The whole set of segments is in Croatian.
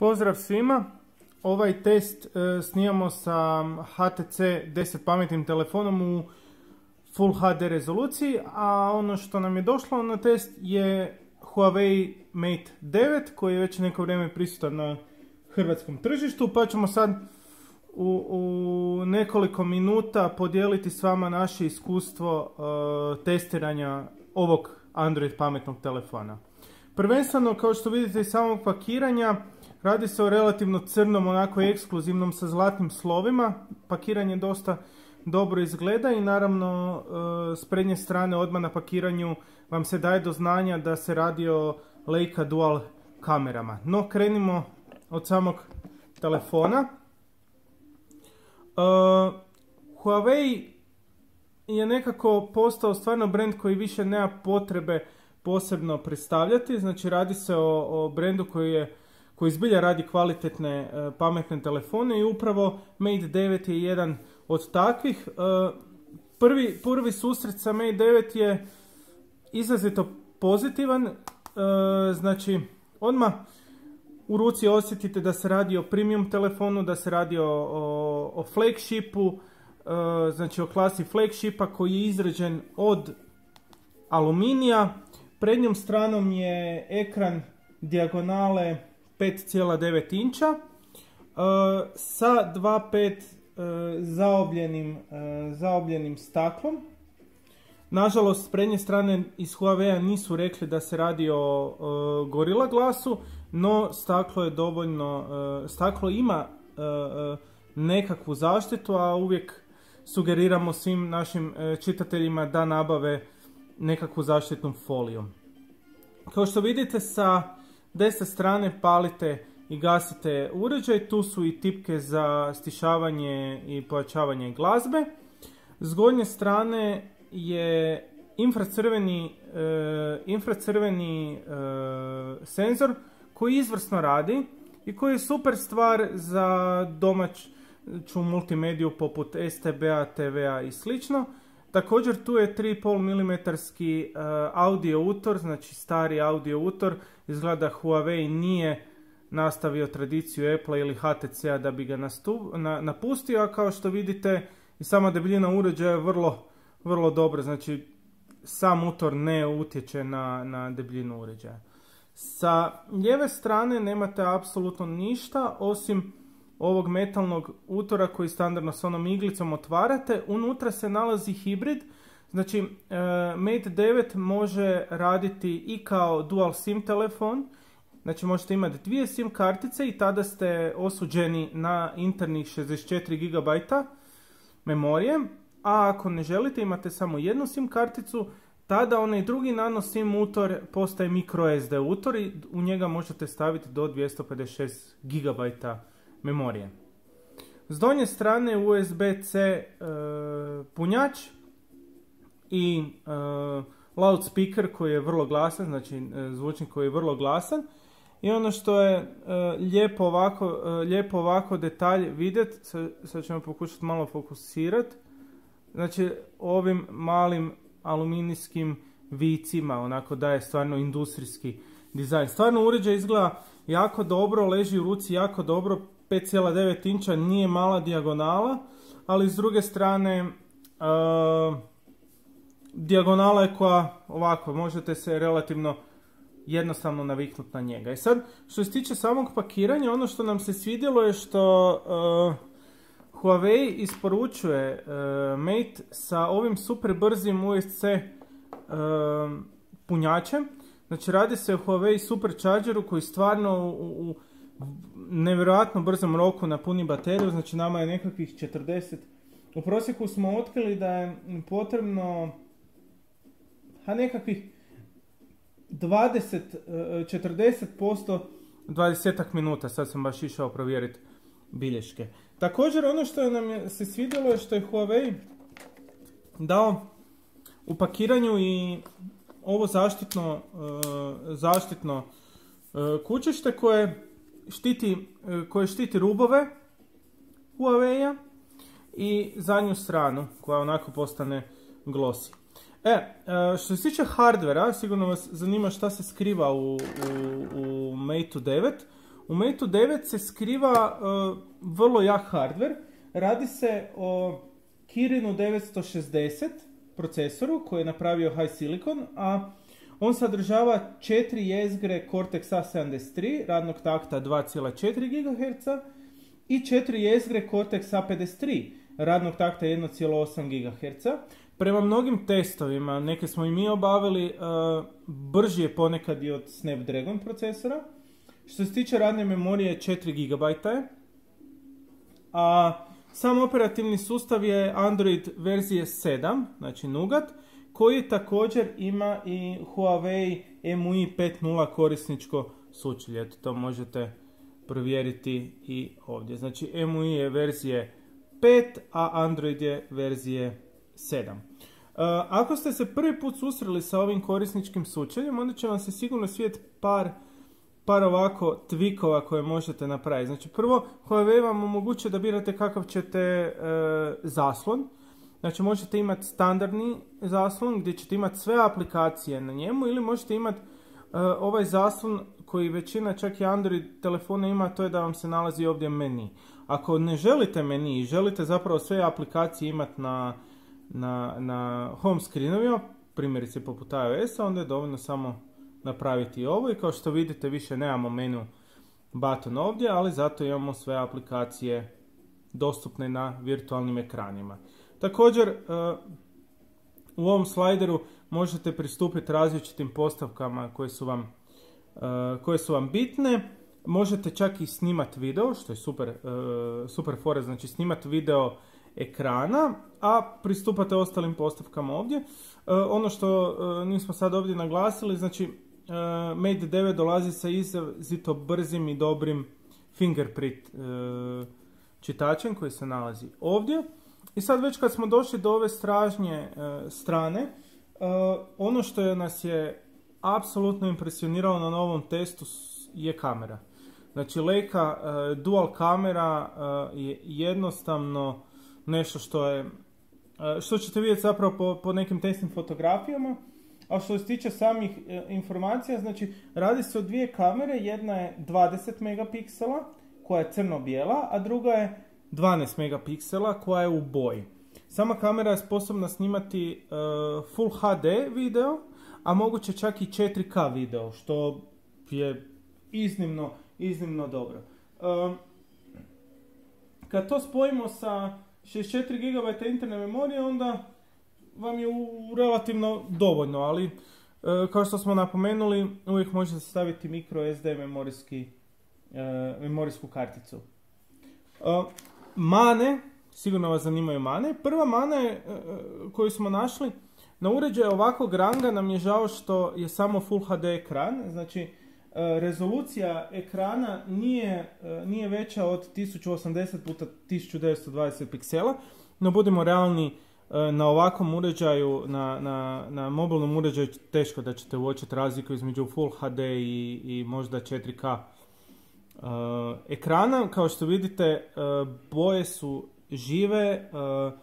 Pozdrav svima. Ovaj test e, snimamo sa HTC 10 pametnim telefonom u Full HD rezoluciji, a ono što nam je došlo na test je Huawei Mate 9 koji je već neko vrijeme prisutan na hrvatskom tržištu, pa ćemo sad u, u nekoliko minuta podijeliti s vama naše iskustvo e, testiranja ovog Android pametnog telefona. Prvenstveno, kao što vidite iz samog pakiranja, radi se o relativno crnom, onako ekskluzivnom sa zlatnim slovima. Pakiranje dosta dobro izgleda i naravno e, s prednje strane odmah na pakiranju vam se daje do znanja da se radi o Leica Dual kamerama. No, krenimo od samog telefona. Uh, Huawei je nekako postao stvarno brand koji više nema potrebe posebno predstavljati. Znači radi se o, o brendu koji je koji zbilja radi kvalitetne e, pametne telefone i upravo Mate 9 je jedan od takvih. E, prvi, prvi susret sa Mate 9 je izrazito pozitivan. E, znači odmah u ruci osjetite da se radi o premium telefonu, da se radi o, o, o flagshipu, znači o klasi flagshipa koji je izrađen od aluminija. Prednjom stranom je ekran dijagonale 5,9 inča e, sa 2.5 e, zaobljenim, e, zaobljenim staklom. Nažalost, s prednje strane iz Huawei nisu rekli da se radi o Gorilla glasu, no staklo je dovoljno, staklo ima nekakvu zaštitu, a uvijek sugeriramo svim našim čitateljima da nabave nekakvu zaštitnu foliju. Kao što vidite sa desne strane palite i gasite uređaj, tu su i tipke za stišavanje i pojačavanje glazbe. S gornje strane je infracrveni, e, infracrveni e, senzor koji izvrsno radi i koji je super stvar za domaću multimediju poput STB-a, TV-a i slično. Također tu je 3,5 mm uh, audio utor, znači stari audio utor. Izgleda Huawei nije nastavio tradiciju Apple ili HTC-a da bi ga napustio, a kao što vidite i sama debljina uređaja je vrlo, vrlo dobra, znači sam utor ne utječe na, na debljinu uređaja. Sa lijeve strane nemate apsolutno ništa osim ovog metalnog utora koji standardno s onom iglicom otvarate. Unutra se nalazi hibrid, znači e, Mate 9 može raditi i kao dual SIM telefon, znači možete imati dvije SIM kartice i tada ste osuđeni na internih 64 GB memorije, a ako ne želite imate samo jednu SIM karticu, tada onaj drugi nano SIM utor postaje micro SD utor i u njega možete staviti do 256 GB memorije. S donje strane USB-C e, punjač i e, loudspeaker koji je vrlo glasan, znači e, zvučnik koji je vrlo glasan. I ono što je lijepo ovako, lijepo ovako detalj vidjeti, sad ćemo pokušati malo fokusirati. Znači ovim malim aluminijskim vicima, onako daje stvarno industrijski dizajn. Stvarno uređaj izgleda jako dobro, leži u ruci jako dobro, 5,9 inča nije mala dijagonala, ali s druge strane uh, dijagonala je koja ovako, možete se relativno jednostavno naviknuti na njega. I sad, što se tiče samog pakiranja, ono što nam se svidjelo je što uh, Huawei isporučuje uh, Mate sa ovim super brzim USB-C punjačem. Znači radi se o Huawei Superchargeru koji stvarno u, u nevjerojatno brzom roku napuni bateriju, znači nama je nekakvih 40. U prosjeku smo otkrili da je potrebno ha nekakvih 20, 40% 20 minuta, sad sam baš išao provjeriti bilješke. Također ono što nam je se svidjelo je što je Huawei dao u pakiranju i ovo zaštitno, e, zaštitno e, kućište koje štiti, e, koje štiti rubove Huawei-a i zadnju stranu koja onako postane glosi. E, e, što se tiče hardvera, sigurno vas zanima šta se skriva u, u, u Mate 9. U Mate 9 se skriva vrlo jak hardware. Radi se o Kirinu 960 procesoru koji je napravio High Silicon, a on sadržava 4 jezgre Cortex A73 radnog takta 2,4 GHz i 4 jezgre Cortex A53 radnog takta 1,8 GHz. Prema mnogim testovima, neke smo i mi obavili, uh, brži je ponekad i od Snapdragon procesora. Što se tiče radne memorije, 4 GB je. A sam operativni sustav je Android verzije 7, znači Nougat, koji također ima i Huawei MUI 5.0 korisničko sučelje. To možete provjeriti i ovdje. Znači MUI je verzije 5, a Android je verzije 7. Uh, ako ste se prvi put susreli sa ovim korisničkim sučeljem, onda će vam se sigurno svijet par par ovako tvikova koje možete napraviti. Znači prvo, Huawei vam omogućuje da birate kakav ćete e, zaslon. Znači možete imati standardni zaslon gdje ćete imati sve aplikacije na njemu ili možete imati e, ovaj zaslon koji većina čak i Android telefona ima, to je da vam se nalazi ovdje meni. Ako ne želite meni i želite zapravo sve aplikacije imati na, na, na home screenovima, primjerice poput iOS-a, onda je dovoljno samo napraviti ovo i kao što vidite više nemamo menu button ovdje, ali zato imamo sve aplikacije dostupne na virtualnim ekranima. Također e, u ovom slajderu možete pristupiti različitim postavkama koje su vam, e, koje su vam bitne. Možete čak i snimati video, što je super, e, super fora, znači snimati video ekrana, a pristupate ostalim postavkama ovdje. Ono što nismo sad ovdje naglasili, znači Mate 9 dolazi sa izrazito brzim i dobrim fingerprint čitačem koji se nalazi ovdje. I sad već kad smo došli do ove stražnje uh, strane, ono što je nas je apsolutno impresioniralo na novom testu je kamera. Znači Leica dual kamera je jednostavno nešto što je što ćete vidjeti zapravo po, po nekim testnim fotografijama a što se tiče samih e, informacija, znači radi se o dvije kamere, jedna je 20 megapiksela koja je crno-bijela, a druga je 12 megapiksela koja je u boji. Sama kamera je sposobna snimati e, Full HD video, a moguće čak i 4K video, što je iznimno, iznimno dobro. E, kad to spojimo sa 64 GB interne memorije, onda vam je u, relativno dovoljno, ali e, kao što smo napomenuli, uvijek možete staviti micro SD memorijski, memorijsku karticu. Mane, sigurno vas zanimaju mane. Prva mana je, koju smo našli, na uređaju ovakvog ranga nam je žao što je samo Full HD ekran, znači rezolucija ekrana nije, nije veća od 1080 puta 1920 piksela, no budemo realni, E, na ovakvom uređaju, na, na, na mobilnom uređaju teško da ćete uočiti razliku između Full HD i, i možda 4K uh, e, ekrana. Kao što vidite, uh, boje su žive, uh,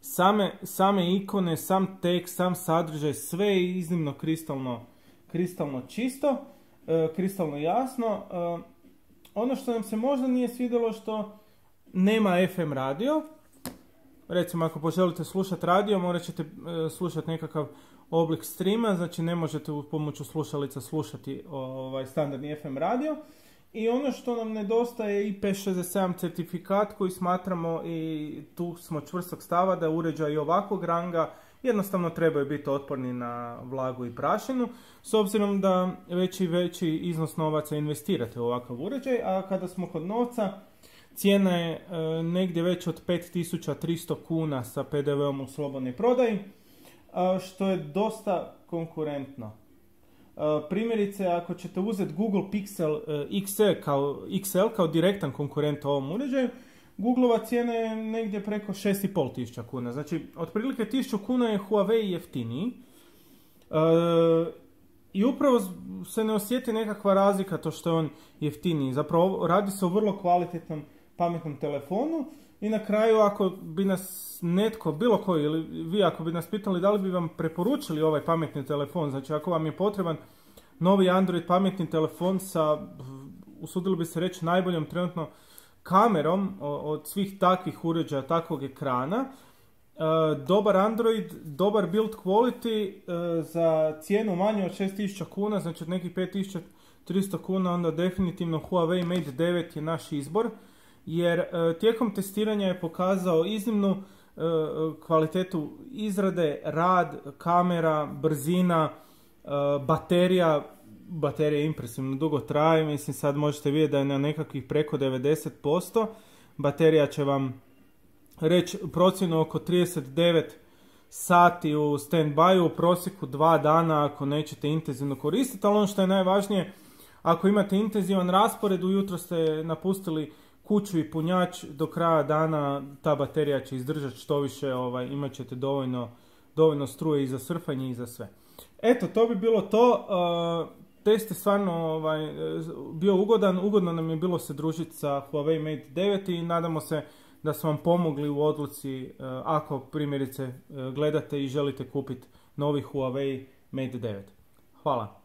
same, same ikone, sam tekst, sam sadržaj, sve je iznimno kristalno, kristalno čisto, kristalno jasno. Ono što nam se možda nije svidjelo što nema FM radio, recimo ako poželite slušati radio, morat ćete e, slušati nekakav oblik streama, znači ne možete u pomoću slušalica slušati ovaj standardni FM radio. I ono što nam nedostaje je IP67 certifikat koji smatramo i tu smo čvrstog stava da uređaj ovakvog ranga jednostavno trebaju biti otporni na vlagu i prašinu, s obzirom da veći veći iznos novaca investirate u ovakav uređaj, a kada smo kod novca, Cijena je e, negdje već od 5300 kuna sa PDV-om u slobodnoj prodaji, što je dosta konkurentno. E, primjerice, ako ćete uzeti Google Pixel e, XL kao, XL kao direktan konkurent ovom uređaju, Googleova cijena je negdje preko 6500 kuna. Znači, otprilike 1000 kuna je Huawei jeftiniji. I upravo se ne osjeti nekakva razlika to što je on jeftiniji. Zapravo radi se o vrlo kvalitetnom pametnom telefonu i na kraju ako bi nas netko, bilo koji ili vi ako bi nas pitali da li bi vam preporučili ovaj pametni telefon, znači ako vam je potreban novi Android pametni telefon sa usudili bi se reći, najboljom trenutno kamerom od svih takvih uređaja, takvog ekrana. Dobar Android, dobar build quality za cijenu manje od 6000 kuna, znači od nekih 5300 kuna, onda definitivno Huawei Mate 9 je naš izbor, jer tijekom testiranja je pokazao iznimnu kvalitetu izrade, rad, kamera, brzina, baterija, baterija impresivno dugo traje, mislim sad možete vidjeti da je na nekakvih preko 90%, baterija će vam reći procjenu oko 39 sati u stand-by, u prosjeku dva dana ako nećete intenzivno koristiti, ali ono što je najvažnije, ako imate intenzivan raspored, ujutro ste napustili kuću i punjač, do kraja dana ta baterija će izdržati što više, ovaj, imat ćete dovoljno, dovoljno struje i za surfanje i za sve. Eto, to bi bilo to. Uh, test je stvarno ovaj, bio ugodan. Ugodno nam je bilo se družiti sa Huawei Mate 9 i nadamo se da smo vam pomogli u odluci ako primjerice gledate i želite kupiti novi Huawei Mate 9. Hvala.